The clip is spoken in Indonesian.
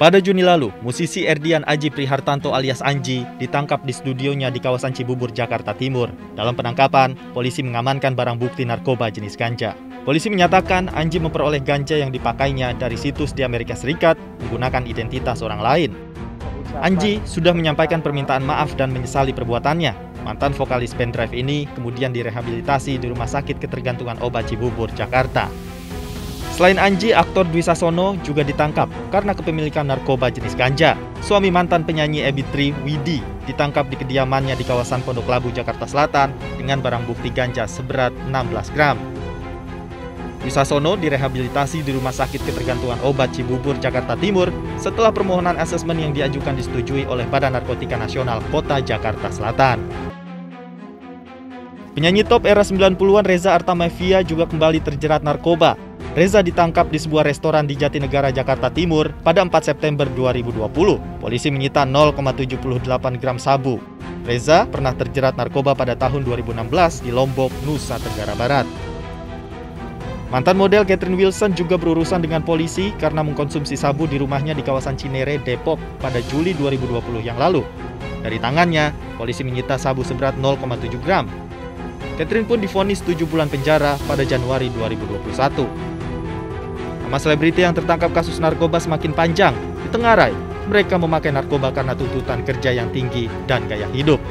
Pada Juni lalu, musisi Erdian Aji Prihartanto alias Anji ditangkap di studionya di kawasan Cibubur, Jakarta Timur. Dalam penangkapan, polisi mengamankan barang bukti narkoba jenis ganja. Polisi menyatakan Anji memperoleh ganja yang dipakainya dari situs di Amerika Serikat menggunakan identitas orang lain. Anji sudah menyampaikan permintaan maaf dan menyesali perbuatannya. Mantan vokalis Pendrive ini kemudian direhabilitasi di Rumah Sakit Ketergantungan Obat Cibubur, Jakarta. Selain Anji, aktor Dwi Sasono juga ditangkap karena kepemilikan narkoba jenis ganja. Suami mantan penyanyi Ebitri, Widi, ditangkap di kediamannya di kawasan Pondok Labu, Jakarta Selatan dengan barang bukti ganja seberat 16 gram. Dwi Sasono direhabilitasi di Rumah Sakit Ketergantungan Obat Cibubur, Jakarta Timur setelah permohonan asesmen yang diajukan disetujui oleh Badan Narkotika Nasional Kota Jakarta Selatan. Penyanyi top era 90-an Reza Artamevia juga kembali terjerat narkoba Reza ditangkap di sebuah restoran di Jatinegara, Jakarta Timur pada 4 September 2020. Polisi menyita 0,78 gram sabu. Reza pernah terjerat narkoba pada tahun 2016 di Lombok, Nusa Tenggara Barat. Mantan model Catherine Wilson juga berurusan dengan polisi karena mengkonsumsi sabu di rumahnya di kawasan Cinere, Depok pada Juli 2020 yang lalu. Dari tangannya, polisi menyita sabu seberat 0,7 gram. Catherine pun difonis 7 bulan penjara pada Januari 2021. Nama selebriti yang tertangkap kasus narkoba semakin panjang. Di Tenggarai, mereka memakai narkoba karena tuntutan kerja yang tinggi dan gaya hidup.